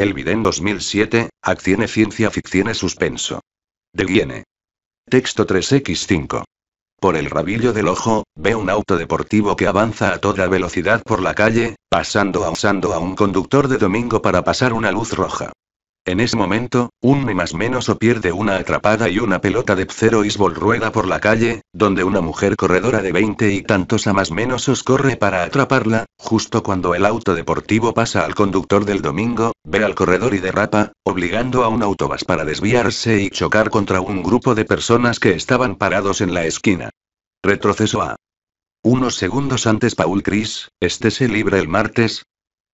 El Viden 2007, Accione Ciencia Ficcione Suspenso. De Guiene. Texto 3x5. Por el rabillo del ojo, ve un auto deportivo que avanza a toda velocidad por la calle, pasando a usando a un conductor de domingo para pasar una luz roja. En ese momento, un ni más menos o pierde una atrapada y una pelota de Pcero Isbol rueda por la calle, donde una mujer corredora de 20 y tantos a más menos os corre para atraparla, justo cuando el auto deportivo pasa al conductor del domingo, ve al corredor y derrapa, obligando a un autobús para desviarse y chocar contra un grupo de personas que estaban parados en la esquina. Retroceso a. Unos segundos antes Paul Chris, estése libre el martes,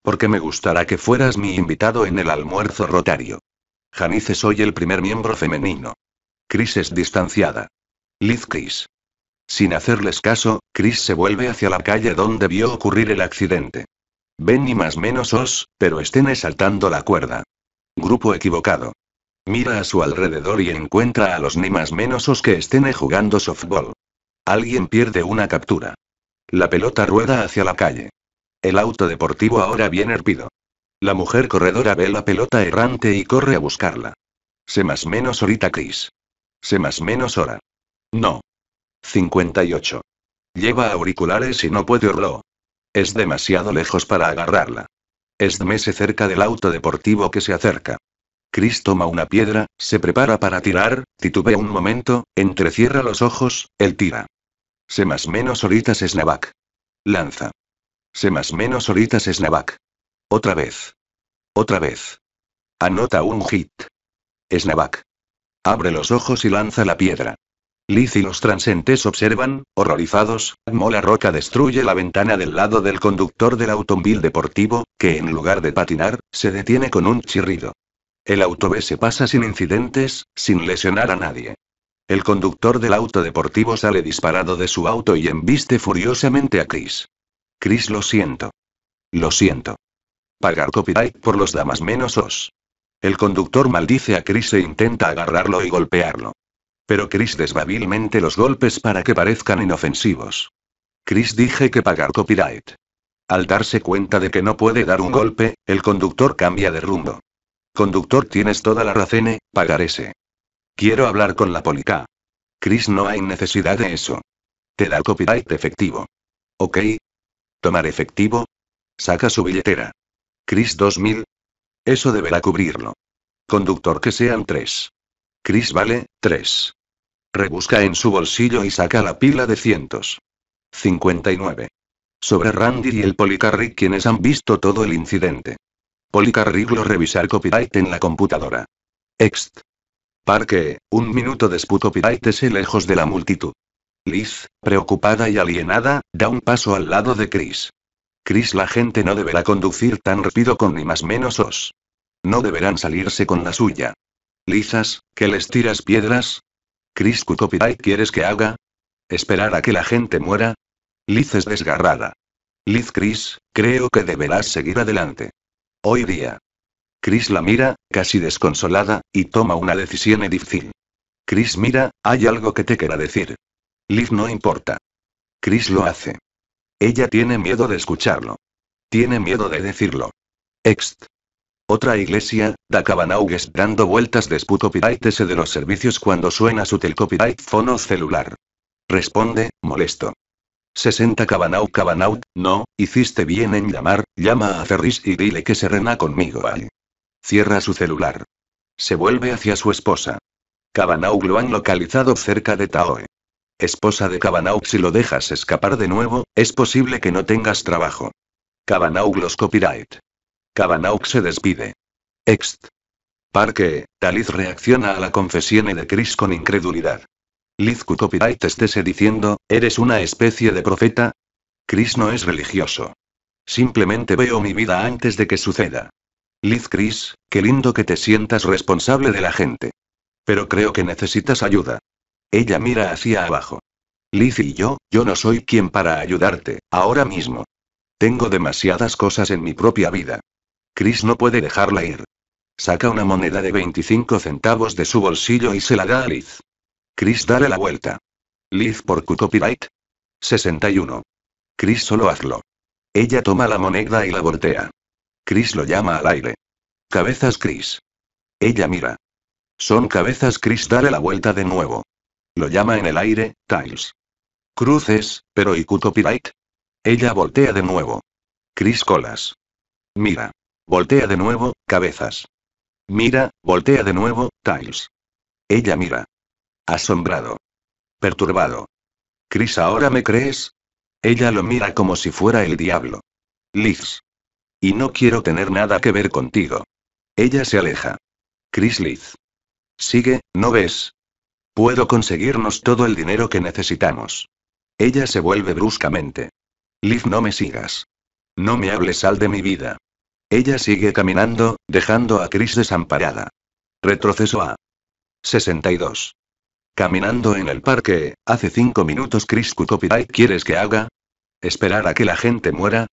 porque me gustará que fueras mi invitado en el almuerzo rotario. Janice soy el primer miembro femenino. Chris es distanciada. Liz Chris. Sin hacerles caso, Chris se vuelve hacia la calle donde vio ocurrir el accidente. Ven ni más menos os, pero estén saltando la cuerda. Grupo equivocado. Mira a su alrededor y encuentra a los ni más menos os que estén jugando softball. Alguien pierde una captura. La pelota rueda hacia la calle. El auto deportivo ahora viene herpido. La mujer corredora ve la pelota errante y corre a buscarla. Se más menos ahorita Chris. Se más menos hora. No. 58. Lleva auriculares y no puede oírlo. Es demasiado lejos para agarrarla. Es mese cerca del auto deportivo que se acerca. Chris toma una piedra, se prepara para tirar, titubea un momento, entrecierra los ojos, él tira. Se más menos ahorita Snabak. Lanza. Se más menos horitas Snabak. Otra vez. Otra vez. Anota un hit. Snabak. Abre los ojos y lanza la piedra. Liz y los transentes observan, horrorizados, Mola Roca destruye la ventana del lado del conductor del automóvil deportivo, que en lugar de patinar, se detiene con un chirrido. El autobús se pasa sin incidentes, sin lesionar a nadie. El conductor del auto deportivo sale disparado de su auto y embiste furiosamente a Chris. Chris, lo siento. Lo siento. Pagar copyright por los damas menos os. El conductor maldice a Chris e intenta agarrarlo y golpearlo. Pero Chris desbabilmente los golpes para que parezcan inofensivos. Chris dije que pagar copyright. Al darse cuenta de que no puede dar un golpe, el conductor cambia de rumbo. Conductor, tienes toda la razón, pagar ese. Quiero hablar con la polica. Chris, no hay necesidad de eso. Te da copyright efectivo. Ok, ¿Tomar efectivo? Saca su billetera. Chris 2000. Eso deberá cubrirlo. Conductor que sean tres. Chris vale, tres. Rebusca en su bolsillo y saca la pila de cientos. 59. Sobre Randy y el Policarrick quienes han visto todo el incidente. Policarrick lo revisar copyright en la computadora. Ext. Parque, un minuto después copyright ese lejos de la multitud. Liz, preocupada y alienada, da un paso al lado de Chris. Chris, la gente no deberá conducir tan rápido con ni más menos os. No deberán salirse con la suya. Lizas, ¿que les tiras piedras? Chris, ¿qué copyright quieres que haga? ¿Esperar a que la gente muera? Liz es desgarrada. Liz Chris, creo que deberás seguir adelante. Hoy día. Chris la mira, casi desconsolada, y toma una decisión difícil. Chris mira, hay algo que te quiera decir. Liz no importa. Chris lo hace. Ella tiene miedo de escucharlo. Tiene miedo de decirlo. Ext. Otra iglesia, da Cabanaugues dando vueltas de copyright ese de los servicios cuando suena su telcopyright fono celular. Responde, molesto. 60 Cabanau Cabanau, no, hiciste bien en llamar, llama a Ferris y dile que se rena conmigo, ¿vale? Cierra su celular. Se vuelve hacia su esposa. Cabanau lo han localizado cerca de Taoe. Esposa de Cabanau, si lo dejas escapar de nuevo, es posible que no tengas trabajo. Cabanau los copyright. Cabanau se despide. Ext. Parque, Taliz reacciona a la confesión de Chris con incredulidad. Liz copyright estése diciendo, ¿eres una especie de profeta? Chris no es religioso. Simplemente veo mi vida antes de que suceda. Liz Chris, qué lindo que te sientas responsable de la gente. Pero creo que necesitas ayuda. Ella mira hacia abajo. Liz y yo, yo no soy quien para ayudarte, ahora mismo. Tengo demasiadas cosas en mi propia vida. Chris no puede dejarla ir. Saca una moneda de 25 centavos de su bolsillo y se la da a Liz. Chris dale la vuelta. Liz por copyright. 61. Chris solo hazlo. Ella toma la moneda y la voltea. Chris lo llama al aire. cabezas Chris. Ella mira. Son cabezas Chris, dale la vuelta de nuevo. Lo llama en el aire, Tiles. Cruces, pero ¿y copyright? Ella voltea de nuevo. Chris Colas. Mira. Voltea de nuevo, cabezas. Mira, voltea de nuevo, Tiles. Ella mira. Asombrado. Perturbado. Chris, ¿ahora me crees? Ella lo mira como si fuera el diablo. Liz. Y no quiero tener nada que ver contigo. Ella se aleja. Chris Liz. Sigue, ¿no ves? Puedo conseguirnos todo el dinero que necesitamos. Ella se vuelve bruscamente. Liz, no me sigas. No me hables, sal de mi vida. Ella sigue caminando, dejando a Chris desamparada. Retroceso a 62. Caminando en el parque, hace cinco minutos Chris Copyright ¿quieres que haga? ¿Esperar a que la gente muera?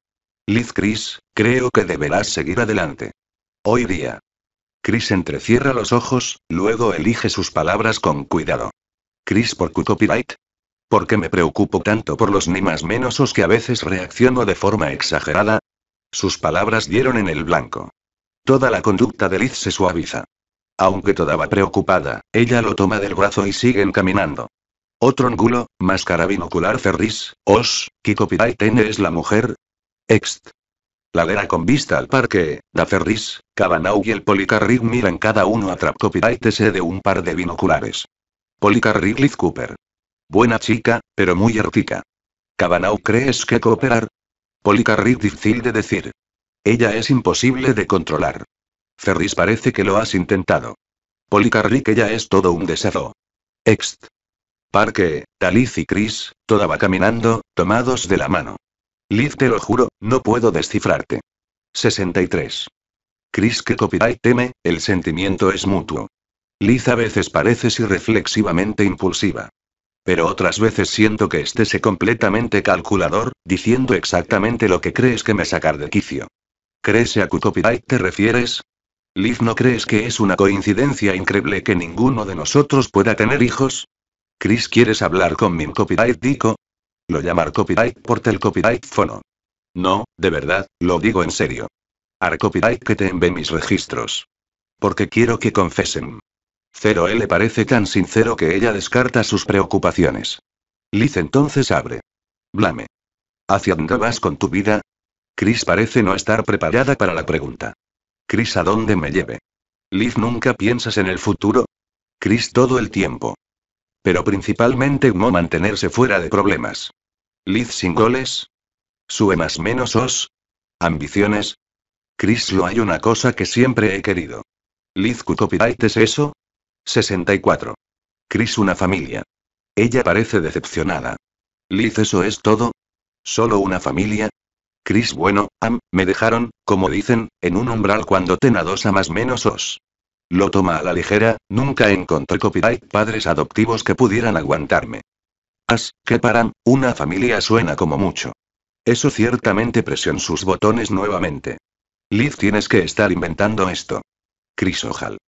Liz Chris, creo que deberás seguir adelante. Hoy día. Chris entrecierra los ojos, luego elige sus palabras con cuidado. Chris por copyright. ¿Por qué me preocupo tanto por los ni más menosos que a veces reacciono de forma exagerada? Sus palabras dieron en el blanco. Toda la conducta de Liz se suaviza. Aunque toda preocupada, ella lo toma del brazo y siguen caminando. Otro ángulo, máscara binocular Ferris, Os, Kiko N es la mujer. Ext. Ladera con vista al parque, Da Ferris, Cabanau y el Policarrig miran cada uno a Trap Copyright S de un par de binoculares. Policarrig Liz Cooper. Buena chica, pero muy ertica. Cabanau ¿crees que cooperar? Policarrig difícil de decir. Ella es imposible de controlar. Ferris parece que lo has intentado. Policarrick ya es todo un deseo. Ext. Parque, Taliz y Chris, toda va caminando, tomados de la mano. Liz te lo juro, no puedo descifrarte. 63. Chris que copyright teme, el sentimiento es mutuo. Liz a veces pareces irreflexivamente impulsiva. Pero otras veces siento que estés completamente calculador, diciendo exactamente lo que crees que me sacar de quicio. ¿Crees a copyright te refieres? Liz, ¿no crees que es una coincidencia increíble que ninguno de nosotros pueda tener hijos? Chris, ¿quieres hablar con mi copyright Dico? Lo llamar copyright por el copyright fono. No, de verdad, lo digo en serio. Ar copyright que te envíe mis registros. Porque quiero que confesen. Cero L parece tan sincero que ella descarta sus preocupaciones. Liz entonces abre. Blame. ¿Hacia dónde vas con tu vida? Chris parece no estar preparada para la pregunta. Chris, ¿a dónde me lleve? Liz, ¿nunca piensas en el futuro? Chris, todo el tiempo. Pero principalmente no mantenerse fuera de problemas. Liz sin goles. Sube más menos os. Ambiciones. Chris, lo hay una cosa que siempre he querido. Liz, copyright es eso? 64. Chris, una familia. Ella parece decepcionada. Liz, ¿eso es todo? ¿Solo una familia? Chris bueno, am, me dejaron, como dicen, en un umbral cuando tena dos a más menos os. Lo toma a la ligera, nunca encontré copyright padres adoptivos que pudieran aguantarme. As, que paran, una familia suena como mucho. Eso ciertamente presión sus botones nuevamente. Liz tienes que estar inventando esto. Chris Ojal.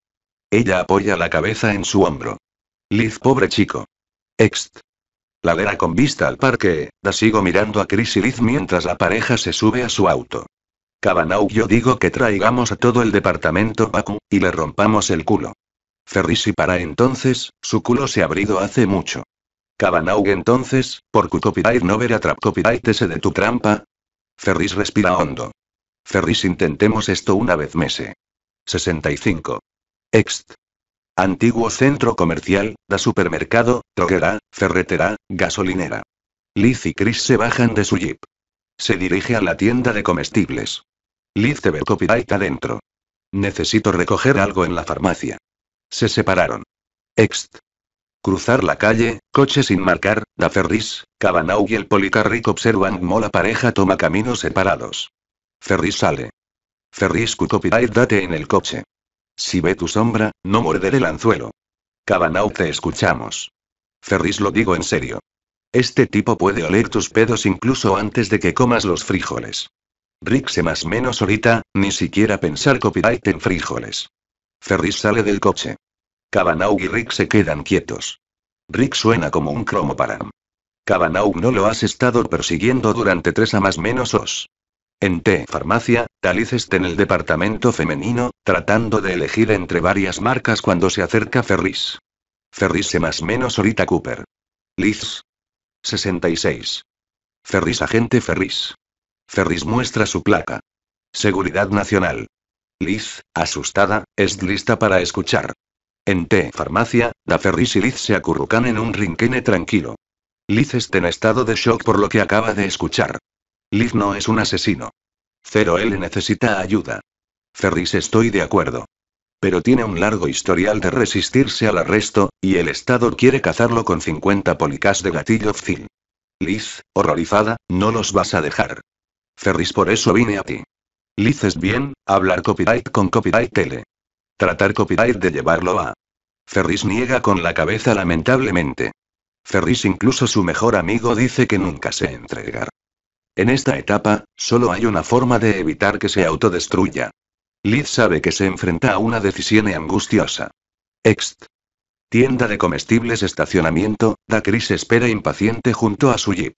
Ella apoya la cabeza en su hombro. Liz pobre chico. Ext. Ladera con vista al parque, da sigo mirando a Chris y Liz mientras la pareja se sube a su auto. Cabanau yo digo que traigamos a todo el departamento Baku, y le rompamos el culo. Ferris y para entonces, su culo se ha abrido hace mucho. Cabanau entonces, por tu copyright no ver a trap copyright ese de tu trampa. Ferris respira hondo. Ferris intentemos esto una vez mese. 65. Ext. Antiguo centro comercial, da supermercado, droguera, ferretera, gasolinera. Liz y Chris se bajan de su jeep. Se dirige a la tienda de comestibles. Liz te ve copyright adentro. Necesito recoger algo en la farmacia. Se separaron. Ext. Cruzar la calle, coche sin marcar, da Ferris, Cabanau y el Policarric observan cómo la pareja toma caminos separados. Ferris sale. Ferris copyright date en el coche. Si ve tu sombra, no morderé el anzuelo. Cabanau te escuchamos. Ferris lo digo en serio. Este tipo puede oler tus pedos incluso antes de que comas los frijoles. Rick se más menos ahorita, ni siquiera pensar copyright en frijoles. Ferris sale del coche. Cabanau y Rick se quedan quietos. Rick suena como un cromo para. No lo has estado persiguiendo durante tres a más menos os. En T Farmacia, Taliz está en el departamento femenino, tratando de elegir entre varias marcas cuando se acerca Ferris. Ferris más menos Orita Cooper. Liz. 66. Ferris agente Ferris. Ferris muestra su placa. Seguridad Nacional. Liz, asustada, es lista para escuchar. En T Farmacia, Da Ferris y Liz se acurrucan en un rinquene tranquilo. Liz está en estado de shock por lo que acaba de escuchar. Liz no es un asesino. Cero él necesita ayuda. Ferris estoy de acuerdo. Pero tiene un largo historial de resistirse al arresto, y el Estado quiere cazarlo con 50 policas de gatillo FIL. Liz, horrorizada, no los vas a dejar. Ferris por eso vine a ti. Liz es bien, hablar copyright con copyright tele. Tratar copyright de llevarlo a. Ferris niega con la cabeza lamentablemente. Ferris incluso su mejor amigo dice que nunca se entregar. En esta etapa, solo hay una forma de evitar que se autodestruya. Liz sabe que se enfrenta a una decisión angustiosa. Ext. Tienda de comestibles estacionamiento, Da Chris espera impaciente junto a su jeep.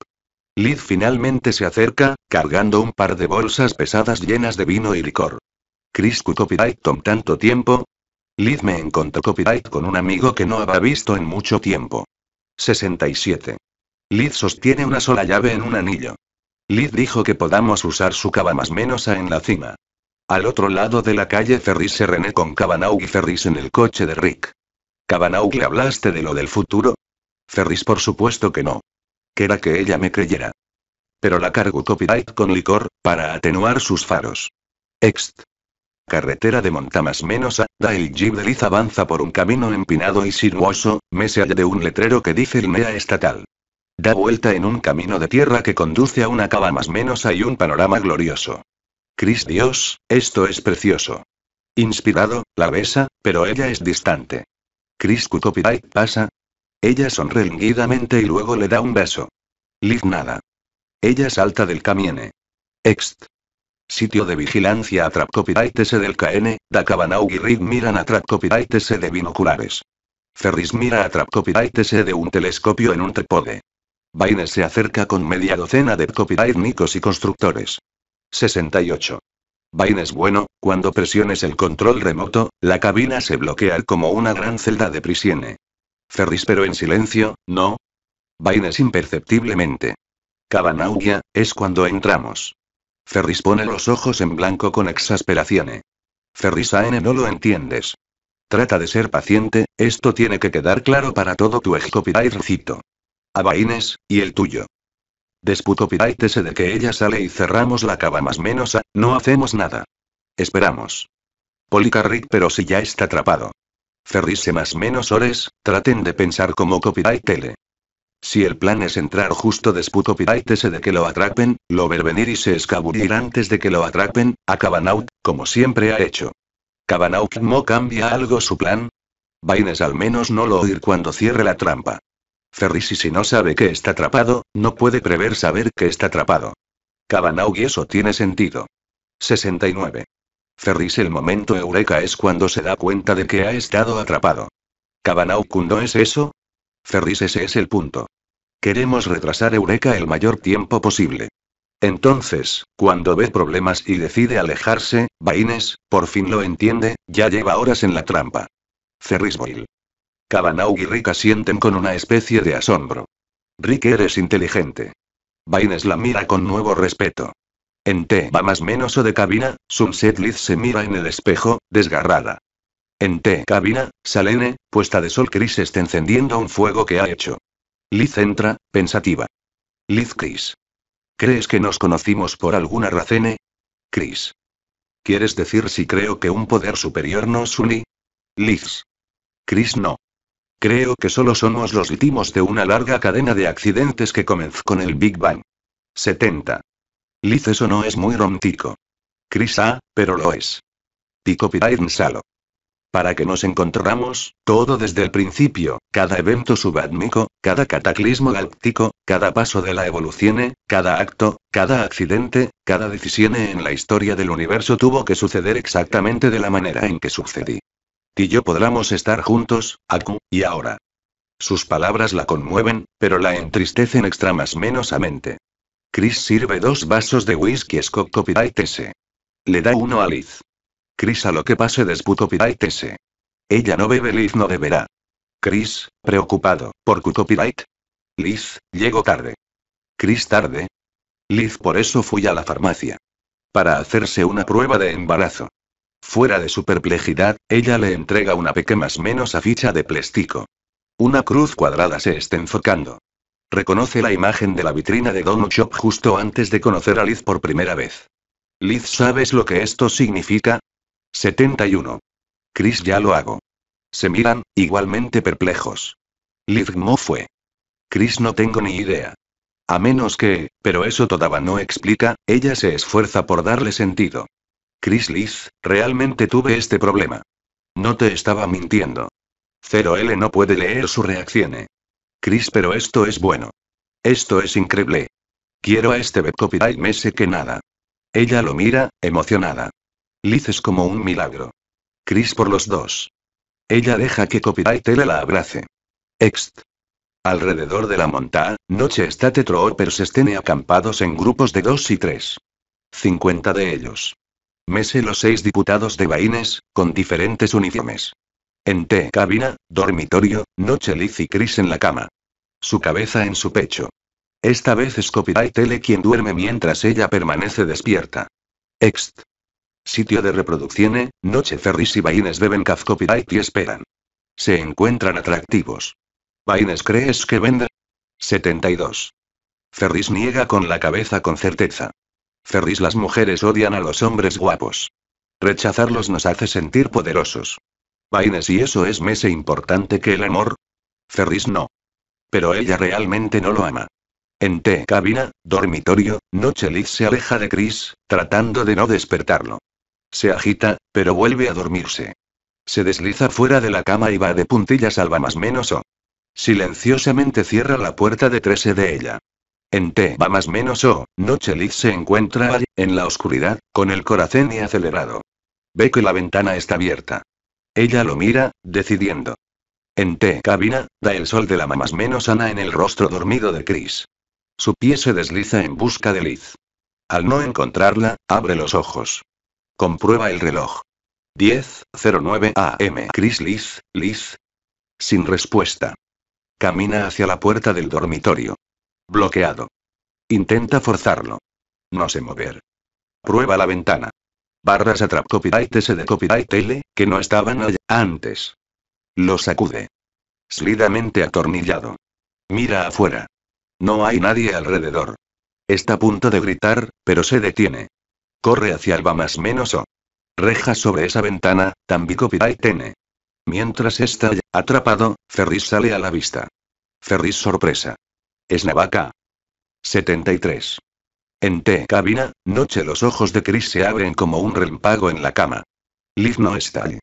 Liz finalmente se acerca, cargando un par de bolsas pesadas llenas de vino y licor. Chris copyright con tanto tiempo. Liz me encontró copyright con un amigo que no había visto en mucho tiempo. 67. Liz sostiene una sola llave en un anillo. Liz dijo que podamos usar su cava más menos a en la cima. Al otro lado de la calle Ferris se rené con Cabanau y Ferris en el coche de Rick. Cabanau, ¿le hablaste de lo del futuro? Ferris, por supuesto que no. Quera que ella me creyera. Pero la cargo copyright con licor, para atenuar sus faros. Ext. Carretera de Montamas menos a, da el jeep de Liz avanza por un camino empinado y sinuoso, me se de un letrero que dice línea estatal. Da vuelta en un camino de tierra que conduce a una cava más menos hay un panorama glorioso. Cris Dios, esto es precioso. Inspirado, la besa, pero ella es distante. Chris copyright pasa. Ella sonríe lánguidamente y luego le da un beso. Liz nada. Ella salta del camiene. Ext. Sitio de vigilancia a S del KN, Da Cabanau y Reed miran a S de binoculares. Ferris mira a S de un telescopio en un trípode. Baines se acerca con media docena de copyright nicos y constructores. 68. Baines bueno, cuando presiones el control remoto, la cabina se bloquea como una gran celda de prisione. Ferris pero en silencio, ¿no? Baines imperceptiblemente. Cabanaugia, es cuando entramos. Ferris pone los ojos en blanco con exasperación. Ferris AN no lo entiendes. Trata de ser paciente, esto tiene que quedar claro para todo tu copyright recito. A Baines, y el tuyo. Después copyright ese de que ella sale y cerramos la cava más menos a, no hacemos nada. Esperamos. Policarrick pero si ya está atrapado. Ferrise más menos ores, traten de pensar como copyright tele. Si el plan es entrar justo después copyright ese de que lo atrapen, lo ver venir y se escabullir antes de que lo atrapen, a Cabanaut, como siempre ha hecho. ¿Cabanaut no cambia algo su plan? Vaines al menos no lo oír cuando cierre la trampa. Ferris y si no sabe que está atrapado, no puede prever saber que está atrapado. Cabanaug y eso tiene sentido. 69. Ferris el momento eureka es cuando se da cuenta de que ha estado atrapado. Cabanaug no es eso? Ferris ese es el punto. Queremos retrasar Eureka el mayor tiempo posible. Entonces, cuando ve problemas y decide alejarse, Baines, por fin lo entiende, ya lleva horas en la trampa. Ferris Boyle. Cabanau y Rick asienten con una especie de asombro. Rick eres inteligente. Baines la mira con nuevo respeto. En T va más menos o de cabina, Sunset Liz se mira en el espejo, desgarrada. En T cabina, Salene, puesta de sol Chris está encendiendo un fuego que ha hecho. Liz entra, pensativa. Liz Chris. ¿Crees que nos conocimos por alguna razón? Chris. ¿Quieres decir si creo que un poder superior nos une? Liz. Chris no. Creo que solo somos los víctimas de una larga cadena de accidentes que comenzó con el Big Bang. 70. Liz eso no es muy romántico. Chris A, pero lo es. Pico Salo. Para que nos encontramos, todo desde el principio, cada evento subátmico, cada cataclismo gáctico, cada paso de la evolución, cada acto, cada accidente, cada decisión en la historia del universo tuvo que suceder exactamente de la manera en que sucedí. Y yo podamos estar juntos, aquí y ahora. Sus palabras la conmueven, pero la entristecen extramas menosamente. Chris sirve dos vasos de whisky Scott Copyright S. Le da uno a Liz. Chris a lo que pase después Copyright S. Ella no bebe, Liz no beberá. Chris, preocupado, ¿por copyright? Liz, llego tarde. Chris tarde. Liz por eso fui a la farmacia. Para hacerse una prueba de embarazo. Fuera de su perplejidad, ella le entrega una pequeña más menos a ficha de plástico. Una cruz cuadrada se está enfocando. Reconoce la imagen de la vitrina de Donut Shop justo antes de conocer a Liz por primera vez. Liz, ¿sabes lo que esto significa? 71. Chris ya lo hago. Se miran, igualmente perplejos. Liz no fue. Chris no tengo ni idea. A menos que, pero eso todavía no explica, ella se esfuerza por darle sentido. Chris Liz, realmente tuve este problema. No te estaba mintiendo. Cero L no puede leer su reacción. Chris, pero esto es bueno. Esto es increíble. Quiero a este copyright me sé que nada. Ella lo mira, emocionada. Liz es como un milagro. Chris por los dos. Ella deja que Copyright L la abrace. Ext. Alrededor de la monta, noche está Troopers estén acampados en grupos de dos y tres. 50 de ellos. Mese los seis diputados de Baines, con diferentes uniformes. En T cabina, dormitorio, noche Liz y Chris en la cama. Su cabeza en su pecho. Esta vez es Copyright L quien duerme mientras ella permanece despierta. Ext. Sitio de reproducción, Noche Ferris y Baines beben copyright y esperan. Se encuentran atractivos. Baines crees que vende? 72. Ferris niega con la cabeza con certeza. Ferris las mujeres odian a los hombres guapos. Rechazarlos nos hace sentir poderosos. Baines y eso es más importante que el amor. Ferris no. Pero ella realmente no lo ama. En T cabina, dormitorio, Noche Liz se aleja de Chris, tratando de no despertarlo. Se agita, pero vuelve a dormirse. Se desliza fuera de la cama y va de puntillas al más menos o. Silenciosamente cierra la puerta de trece de ella. En T va más menos o, Noche Liz se encuentra allí, en la oscuridad, con el corazón y acelerado. Ve que la ventana está abierta. Ella lo mira, decidiendo. En T cabina, da el sol de la más menos Ana en el rostro dormido de Chris. Su pie se desliza en busca de Liz. Al no encontrarla, abre los ojos. Comprueba el reloj. 10.09 am. Chris Liz, Liz. Sin respuesta. Camina hacia la puerta del dormitorio. Bloqueado. Intenta forzarlo. No se mover. Prueba la ventana. Barras atrap copyright S de copyright L, que no estaban allá antes. Lo sacude. Slidamente atornillado. Mira afuera. No hay nadie alrededor. Está a punto de gritar, pero se detiene. Corre hacia el más menos o. Reja sobre esa ventana, también copyright N. Mientras está atrapado, Ferris sale a la vista. Ferris sorpresa. Es Navaca. 73. En T cabina, noche los ojos de Chris se abren como un relámpago en la cama. Liv no está allí.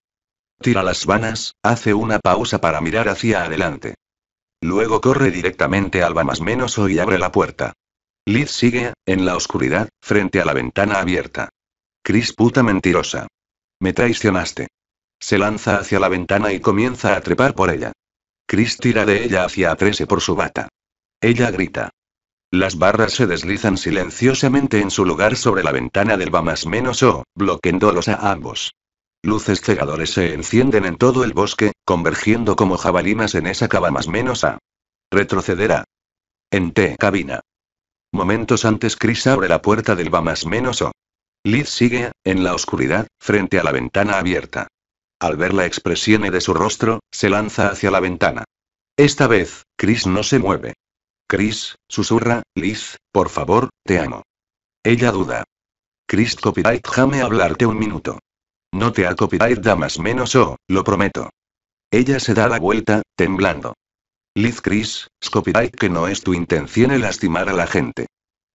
Tira las vanas, hace una pausa para mirar hacia adelante. Luego corre directamente al más menos y abre la puerta. Liz sigue, en la oscuridad, frente a la ventana abierta. Chris puta mentirosa. Me traicionaste. Se lanza hacia la ventana y comienza a trepar por ella. Chris tira de ella hacia Atrese por su bata. Ella grita. Las barras se deslizan silenciosamente en su lugar sobre la ventana del más menos o, bloqueándolos a ambos. Luces cegadores se encienden en todo el bosque, convergiendo como jabalinas en esa cava más menos a. Retrocederá. En T cabina. Momentos antes Chris abre la puerta del va más menos o. Liz sigue, en la oscuridad, frente a la ventana abierta. Al ver la expresión de su rostro, se lanza hacia la ventana. Esta vez, Chris no se mueve. Chris, susurra, Liz, por favor, te amo. Ella duda. Chris copyright jame hablarte un minuto. No te ha copyright da más menos o, lo prometo. Ella se da la vuelta, temblando. Liz Chris, copyright que no es tu intención lastimar a la gente.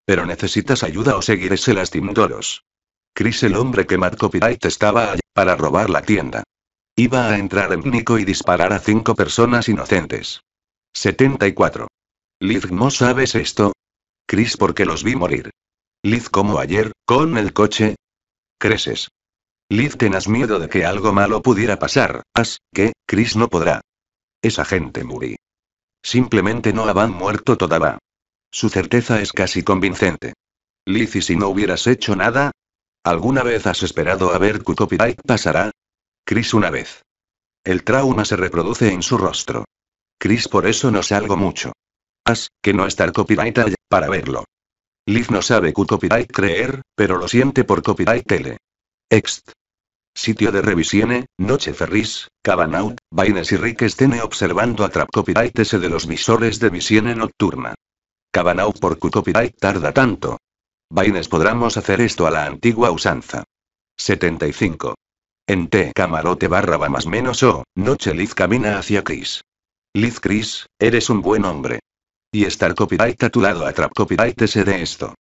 Pero necesitas ayuda o seguir ese lastimándolos. Chris el hombre que Matt Copyright estaba allí, para robar la tienda. Iba a entrar en Nico y disparar a cinco personas inocentes. 74. Liz, ¿no sabes esto? Chris, porque los vi morir. Liz, como ayer, con el coche. Creces. Liz, tenas miedo de que algo malo pudiera pasar. ¿As que, Chris no podrá. Esa gente murió. Simplemente no habían muerto todavía. Su certeza es casi convincente. Liz, ¿y si no hubieras hecho nada? ¿Alguna vez has esperado a ver que copyright pasará? Chris una vez. El trauma se reproduce en su rostro. Chris por eso no salgo mucho. As, que no está el copyright allá, para verlo. Liz no sabe que copyright creer, pero lo siente por copyright tele. Ext. Sitio de revisione, Noche Ferris, Cabanaut, Baines y Rick estén observando a Trap Copyright de los visores de visione nocturna. Cabanaut por Q Copyright tarda tanto. Baines podremos hacer esto a la antigua usanza. 75. En T camarote barra va más menos o, noche Liz camina hacia Chris. Liz Chris, eres un buen hombre. Y estar copyright a tu lado a Trap Copyright de esto.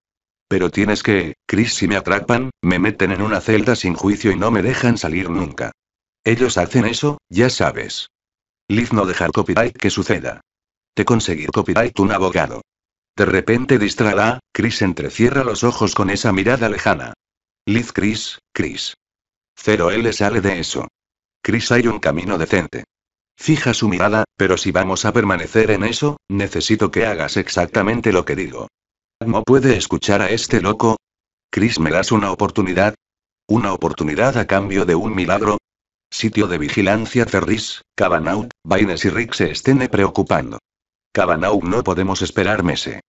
Pero tienes que, Chris si me atrapan, me meten en una celda sin juicio y no me dejan salir nunca. Ellos hacen eso, ya sabes. Liz no dejar copyright que suceda. Te conseguir copyright un abogado. De repente distraerá, Chris entrecierra los ojos con esa mirada lejana. Liz Chris, Chris. Cero L sale de eso. Chris hay un camino decente. Fija su mirada, pero si vamos a permanecer en eso, necesito que hagas exactamente lo que digo. ¿No puede escuchar a este loco? Chris, ¿me das una oportunidad? ¿Una oportunidad a cambio de un milagro? Sitio de vigilancia Ferris, Cabanaut, Baines y Rick se estén preocupando. Cabanau no podemos esperar mese.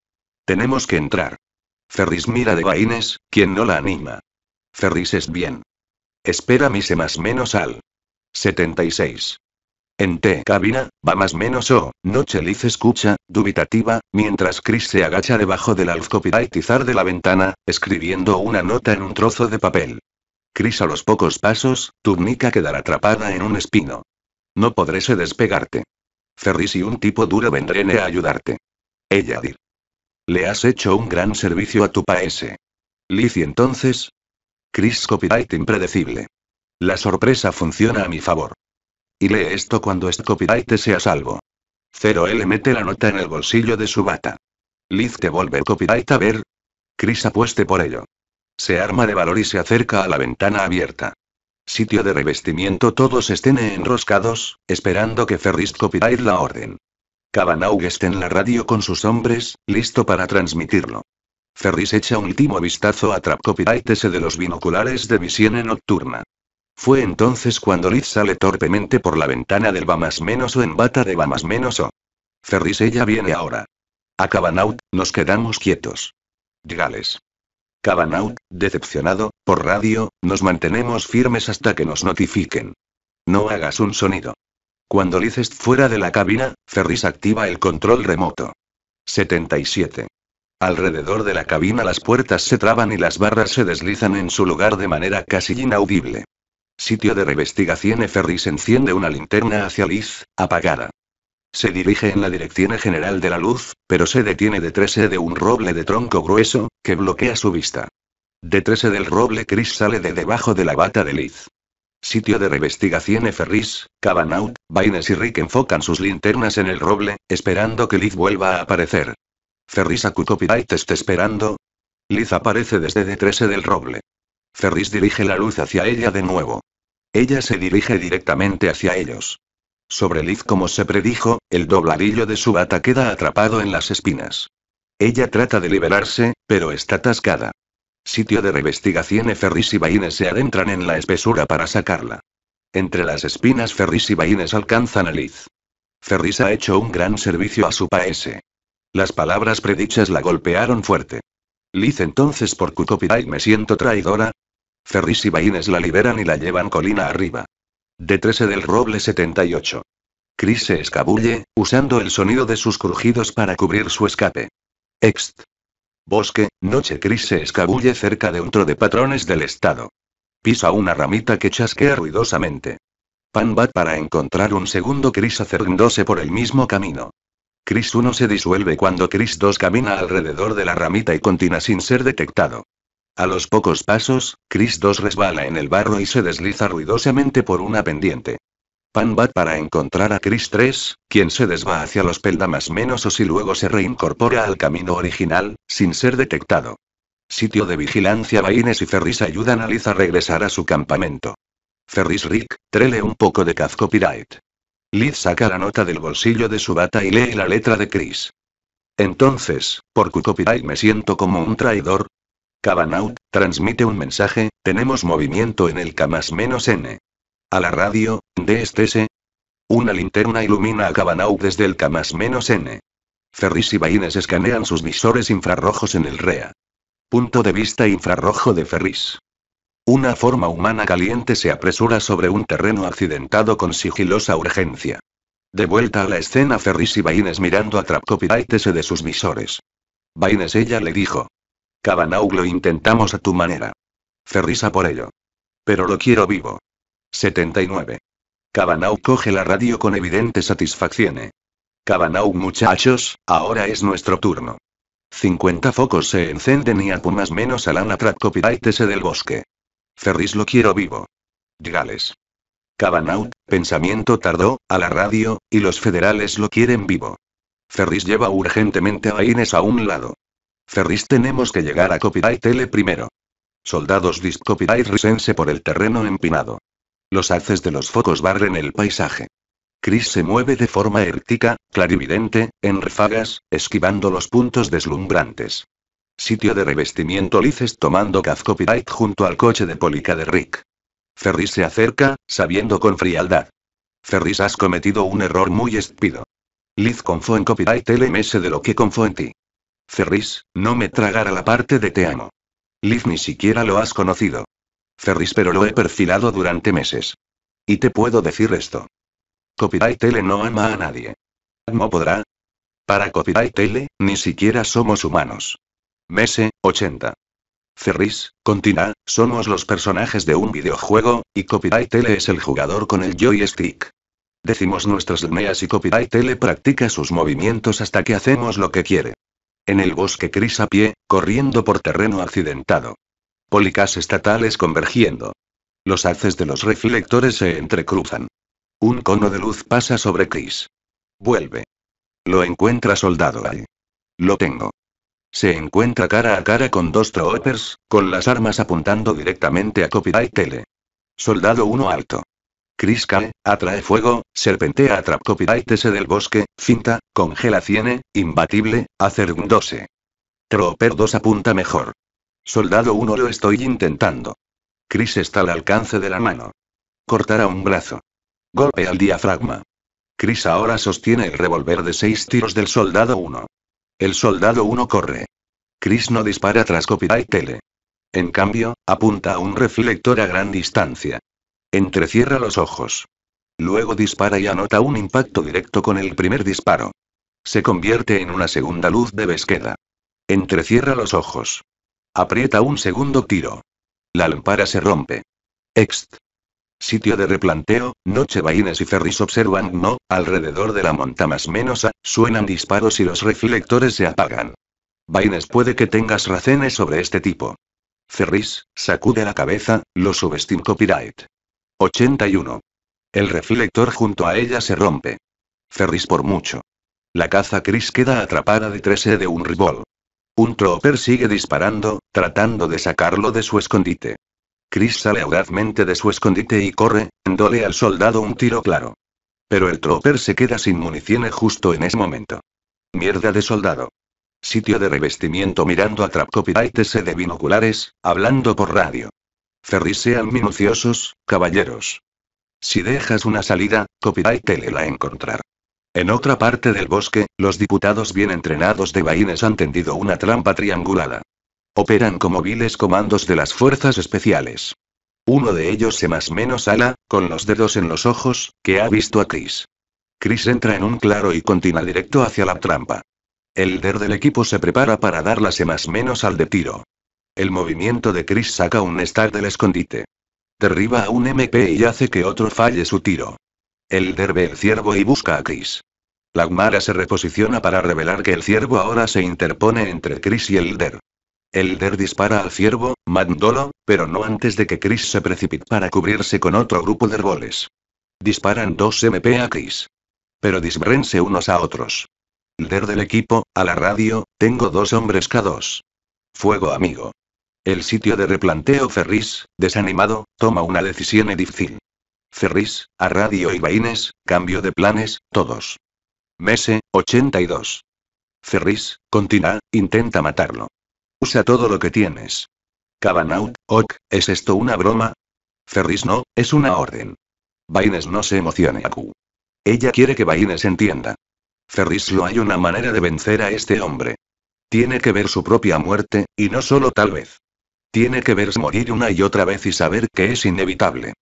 Tenemos que entrar. Ferris mira de Baines, quien no la anima. Ferris es bien. Espera mise más menos al. 76. En T cabina, va más menos o, Noche Liz escucha, dubitativa, mientras Chris se agacha debajo del alcopirightizar de la ventana, escribiendo una nota en un trozo de papel. Chris a los pocos pasos, Turnica quedará atrapada en un espino. No podré despegarte. Ferris y un tipo duro vendrán a ayudarte. Ella dir. Le has hecho un gran servicio a tu paese. Liz y entonces. Chris copyright impredecible. La sorpresa funciona a mi favor. Y lee esto cuando este copyright sea salvo. Cero L mete la nota en el bolsillo de su bata. Liz te vuelve copyright a ver. Chris apueste por ello. Se arma de valor y se acerca a la ventana abierta. Sitio de revestimiento todos estén enroscados, esperando que Ferris copyright la orden. Cabanau esté en la radio con sus hombres, listo para transmitirlo. Ferris echa un último vistazo a Trap Copyright S de los binoculares de visión nocturna. Fue entonces cuando Liz sale torpemente por la ventana del va más menos o en bata de va más menos o. Ferris ella viene ahora. A Cabanaut, nos quedamos quietos. Dígales. Cabanaut, decepcionado, por radio, nos mantenemos firmes hasta que nos notifiquen. No hagas un sonido. Cuando Liz esté fuera de la cabina, Ferris activa el control remoto. 77. Alrededor de la cabina las puertas se traban y las barras se deslizan en su lugar de manera casi inaudible. Sitio de revestigación Ferris enciende una linterna hacia Liz, apagada. Se dirige en la dirección general de la luz, pero se detiene detrás de un roble de tronco grueso, que bloquea su vista. Detrás del roble Chris sale de debajo de la bata de Liz. Sitio de revestigación Ferris, Cabanaut, Baines y Rick enfocan sus linternas en el roble, esperando que Liz vuelva a aparecer. Ferris a Copyright está esperando. Liz aparece desde detrás del roble. Ferris dirige la luz hacia ella de nuevo. Ella se dirige directamente hacia ellos. Sobre Liz como se predijo, el dobladillo de su bata queda atrapado en las espinas. Ella trata de liberarse, pero está atascada. Sitio de revestigación Ferris y Baines se adentran en la espesura para sacarla. Entre las espinas Ferris y Baines alcanzan a Liz. Ferris ha hecho un gran servicio a su paese. Las palabras predichas la golpearon fuerte. Liz entonces por copyright me siento traidora. Ferris y Baines la liberan y la llevan colina arriba. Detrás del roble 78. Chris se escabulle, usando el sonido de sus crujidos para cubrir su escape. Ext. Bosque, noche Chris se escabulle cerca de un tro de patrones del estado. Pisa una ramita que chasquea ruidosamente. Pan va para encontrar un segundo Chris acercándose por el mismo camino. Chris 1 se disuelve cuando Chris 2 camina alrededor de la ramita y continúa sin ser detectado. A los pocos pasos, Chris 2 resbala en el barro y se desliza ruidosamente por una pendiente. Pan va para encontrar a Chris 3, quien se desva hacia los peldamas menos y luego se reincorpora al camino original, sin ser detectado. Sitio de vigilancia Baines y Ferris ayudan a Liz a regresar a su campamento. Ferris Rick, trele un poco de Copyright. Liz saca la nota del bolsillo de su bata y lee la letra de Chris. Entonces, ¿por copyright me siento como un traidor? Cabanaut, transmite un mensaje, tenemos movimiento en el K menos N. A la radio, DSTS. Una linterna ilumina a Cabanaut desde el K menos N. Ferris y Baines escanean sus visores infrarrojos en el REA. Punto de vista infrarrojo de Ferris. Una forma humana caliente se apresura sobre un terreno accidentado con sigilosa urgencia. De vuelta a la escena Ferris y Baines mirando a Trap de sus visores. Baines ella le dijo. Cabanaug lo intentamos a tu manera. Ferrisa por ello. Pero lo quiero vivo. 79. Cabanaug coge la radio con evidente satisfacción. Cabanaug muchachos, ahora es nuestro turno. 50 focos se encenden y apumas menos a Lana Trap del bosque. Ferris lo quiero vivo. Dígales. Cabanaut, pensamiento tardó, a la radio, y los federales lo quieren vivo. Ferris lleva urgentemente a Inés a un lado. Ferris tenemos que llegar a Copyright Tele primero. Soldados disc Copyright risense por el terreno empinado. Los haces de los focos barren el paisaje. Chris se mueve de forma errática, clarividente, en refagas, esquivando los puntos deslumbrantes. Sitio de revestimiento Lices tomando Caz Copyright junto al coche de Polica de Rick. Ferris se acerca, sabiendo con frialdad. Ferris has cometido un error muy estúpido. Liz confó en Copyright LMS de lo que confó en ti. Ferris, no me tragara la parte de te amo. Liz ni siquiera lo has conocido. Ferris pero lo he perfilado durante meses. Y te puedo decir esto. Copyright Tele no ama a nadie. No podrá. Para Copyright Tele, ni siquiera somos humanos. Mese, 80. Ferris, continúa, somos los personajes de un videojuego, y Copyright Tele es el jugador con el joystick. Decimos nuestras líneas y Copyright Tele practica sus movimientos hasta que hacemos lo que quiere. En el bosque Chris a pie, corriendo por terreno accidentado. Policas estatales convergiendo. Los haces de los reflectores se entrecruzan. Un cono de luz pasa sobre Chris. Vuelve. Lo encuentra soldado ahí. Lo tengo. Se encuentra cara a cara con dos troopers, con las armas apuntando directamente a Copyright Tele. Soldado 1 alto. Chris cae, atrae fuego, serpentea a Trap Copyright S del bosque, finta, congela ciene, imbatible, acergundose. Trooper 2 apunta mejor. Soldado 1 lo estoy intentando. Chris está al alcance de la mano. Cortará un brazo. Golpe al diafragma. Chris ahora sostiene el revólver de seis tiros del soldado 1. El soldado 1 corre. Chris no dispara tras Copyright Tele. En cambio, apunta a un reflector a gran distancia. Entrecierra los ojos. Luego dispara y anota un impacto directo con el primer disparo. Se convierte en una segunda luz de Besqueda. Entrecierra los ojos. Aprieta un segundo tiro. La lámpara se rompe. Ext. Sitio de replanteo, Noche Baines y Ferris observan no, alrededor de la monta más menos a, suenan disparos y los reflectores se apagan. Baines puede que tengas razones sobre este tipo. Ferris, sacude la cabeza, lo subestim copyright. 81. El reflector junto a ella se rompe. Ferris por mucho. La caza Chris queda atrapada detrás de un ribol. Un trooper sigue disparando, tratando de sacarlo de su escondite. Chris sale audazmente de su escondite y corre, dándole al soldado un tiro claro. Pero el trooper se queda sin munición justo en ese momento. Mierda de soldado. Sitio de revestimiento mirando a Trap S de binoculares, hablando por radio. Ferris sean minuciosos, caballeros. Si dejas una salida, Copyright le la encontrar. En otra parte del bosque, los diputados bien entrenados de Baines han tendido una trampa triangulada. Operan como viles comandos de las fuerzas especiales. Uno de ellos se más menos ala, con los dedos en los ojos, que ha visto a Chris. Chris entra en un claro y continúa directo hacia la trampa. El líder del equipo se prepara para dar la más menos al de tiro. El movimiento de Chris saca un star del escondite. Derriba a un MP y hace que otro falle su tiro. El líder ve el ciervo y busca a Chris. Lagmara se reposiciona para revelar que el ciervo ahora se interpone entre Chris y el líder. Elder dispara al ciervo, matándolo, pero no antes de que Chris se precipite para cubrirse con otro grupo de árboles. Disparan dos MP a Chris. Pero disbrense unos a otros. Elder del equipo, a la radio, tengo dos hombres K2. Fuego amigo. El sitio de replanteo Ferris, desanimado, toma una decisión difícil. Ferris, a radio y vaines, cambio de planes, todos. Mese, 82. Ferris, continúa, intenta matarlo. Usa todo lo que tienes. Cabanaut, ok, ¿es esto una broma? Ferris no, es una orden. Baines no se emocione, Aku. Ella quiere que Baines entienda. Ferris lo hay una manera de vencer a este hombre. Tiene que ver su propia muerte, y no solo tal vez. Tiene que verse morir una y otra vez y saber que es inevitable.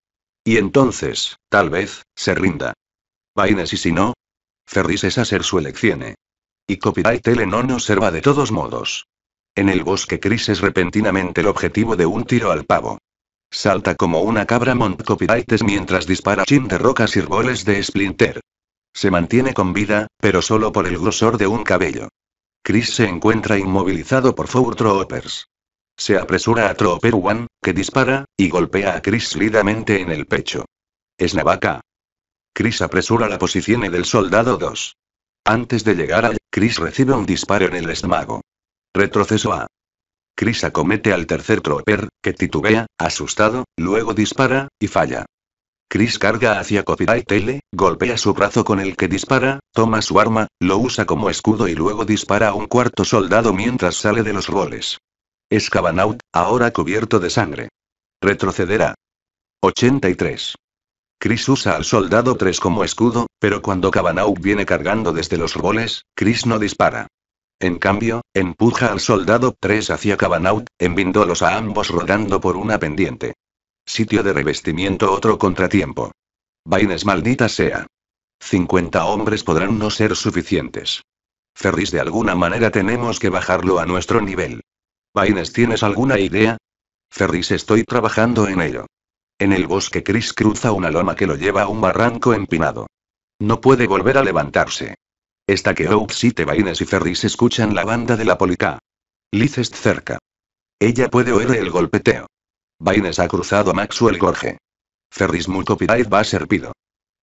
Y entonces, tal vez, se rinda. Baines y si no, Ferris es hacer su elección. Y Copyright Tele no nos observa de todos modos. En el bosque Chris es repentinamente el objetivo de un tiro al pavo. Salta como una cabra Mont Copyrightes mientras dispara chin de rocas y boles de Splinter. Se mantiene con vida, pero solo por el grosor de un cabello. Chris se encuentra inmovilizado por Four Troopers. Se apresura a Trooper One, que dispara, y golpea a Chris lídamente en el pecho. Es Navaca. Chris apresura la posición del soldado 2. Antes de llegar a Chris recibe un disparo en el estómago. Retroceso a. Chris acomete al tercer trooper, que titubea, asustado, luego dispara, y falla. Chris carga hacia Copyright L, golpea su brazo con el que dispara, toma su arma, lo usa como escudo y luego dispara a un cuarto soldado mientras sale de los roles. Es ahora cubierto de sangre. Retrocederá. 83. Chris usa al soldado 3 como escudo, pero cuando Cabanau viene cargando desde los roles, Chris no dispara. En cambio, empuja al soldado 3 hacia Cabanau, envindolos a ambos rodando por una pendiente. Sitio de revestimiento otro contratiempo. Vaines maldita sea. 50 hombres podrán no ser suficientes. Ferris de alguna manera tenemos que bajarlo a nuestro nivel. Vaines ¿tienes alguna idea? Ferris estoy trabajando en ello. En el bosque Chris cruza una loma que lo lleva a un barranco empinado. No puede volver a levantarse. Esta que Oaksite Baines y Ferris escuchan la banda de la polika. Liz está cerca. Ella puede oír el golpeteo. Baines ha cruzado a Maxwell Gorge. Ferris Mukopidait va servido.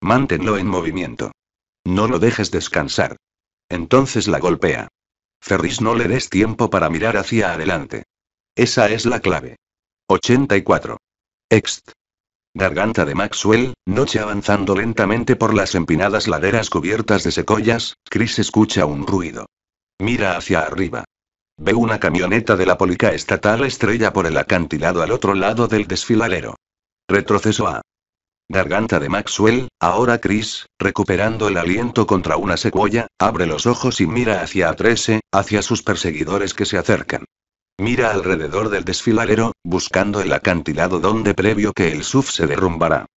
Manténlo en movimiento. No lo dejes descansar. Entonces la golpea. Ferris no le des tiempo para mirar hacia adelante. Esa es la clave. 84. Ext. Garganta de Maxwell, noche avanzando lentamente por las empinadas laderas cubiertas de secoyas, Chris escucha un ruido. Mira hacia arriba. Ve una camioneta de la Polica Estatal estrella por el acantilado al otro lado del desfiladero. Retroceso a. Garganta de Maxwell, ahora Chris, recuperando el aliento contra una secuoya, abre los ojos y mira hacia Atrese, hacia sus perseguidores que se acercan. Mira alrededor del desfiladero, buscando el acantilado donde previo que el SUF se derrumbará.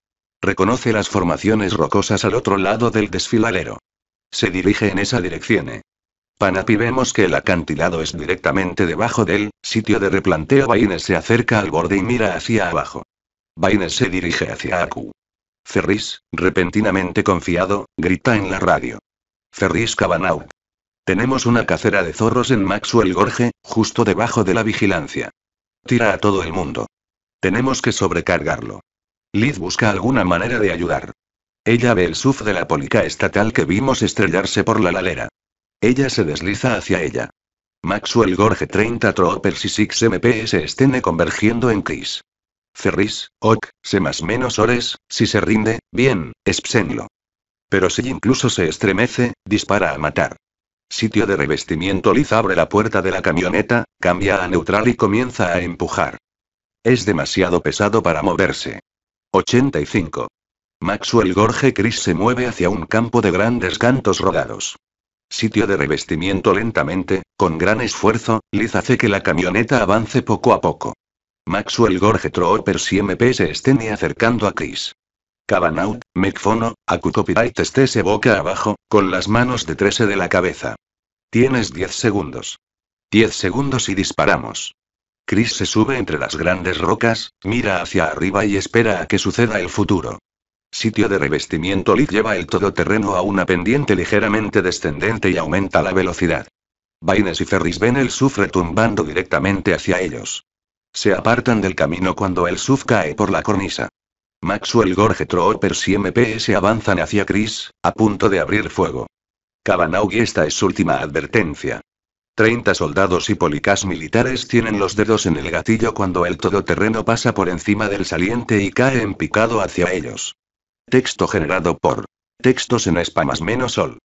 Reconoce las formaciones rocosas al otro lado del desfiladero. Se dirige en esa dirección. ¿eh? Panapi vemos que el acantilado es directamente debajo del sitio de replanteo. Baines se acerca al borde y mira hacia abajo. Baines se dirige hacia Aku. Ferris, repentinamente confiado, grita en la radio. Ferris Cabanaut. Tenemos una cacera de zorros en Maxwell Gorge, justo debajo de la vigilancia. Tira a todo el mundo. Tenemos que sobrecargarlo. Liz busca alguna manera de ayudar. Ella ve el SUF de la polica estatal que vimos estrellarse por la ladera. Ella se desliza hacia ella. Maxwell Gorge 30 Troopers y 6 MPS estén convergiendo en Chris. Ferris, Ok, se más menos ores, si se rinde, bien, espsenlo. Pero si incluso se estremece, dispara a matar. Sitio de revestimiento Liz abre la puerta de la camioneta, cambia a neutral y comienza a empujar. Es demasiado pesado para moverse. 85. Maxwell Gorge Chris se mueve hacia un campo de grandes cantos rodados. Sitio de revestimiento lentamente, con gran esfuerzo, Liz hace que la camioneta avance poco a poco. Maxwell Gorge Troopers y MP se estén acercando a Chris. Cabanaut, Mecfono, Copyright estése boca abajo, con las manos de Trese de la cabeza. Tienes 10 segundos. 10 segundos y disparamos. Chris se sube entre las grandes rocas, mira hacia arriba y espera a que suceda el futuro. Sitio de revestimiento Liz lleva el todoterreno a una pendiente ligeramente descendente y aumenta la velocidad. Baines y Ferris ven el SUF retumbando directamente hacia ellos. Se apartan del camino cuando el SUF cae por la cornisa. Maxwell Gorge Troopers y MPS avanzan hacia Chris, a punto de abrir fuego. Cabanau y esta es su última advertencia. 30 soldados y policas militares tienen los dedos en el gatillo cuando el todoterreno pasa por encima del saliente y cae en picado hacia ellos. Texto generado por. Textos en spam menos sol.